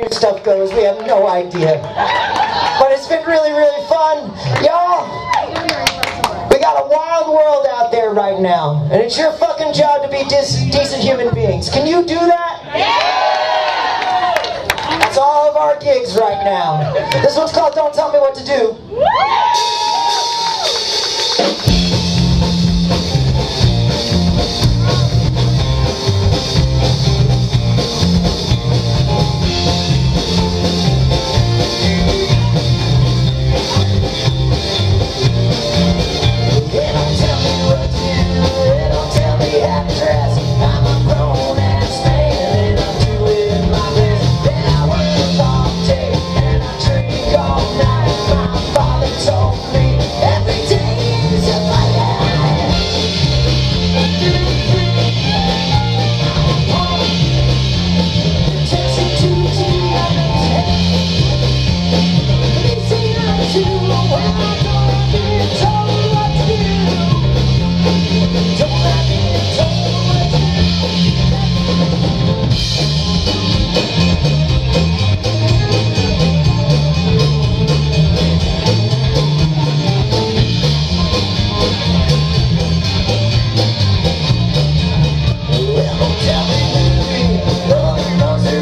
new stuff goes. We have no idea. But it's been really, really fun. Y'all, we got a wild world out there right now. And it's your fucking job to be dis- decent human beings. Can you do that? That's all of our gigs right now. This one's called Don't Tell Me What to Do.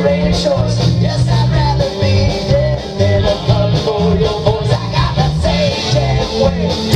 Yes, I'd rather be dead than a for your. I got the same way.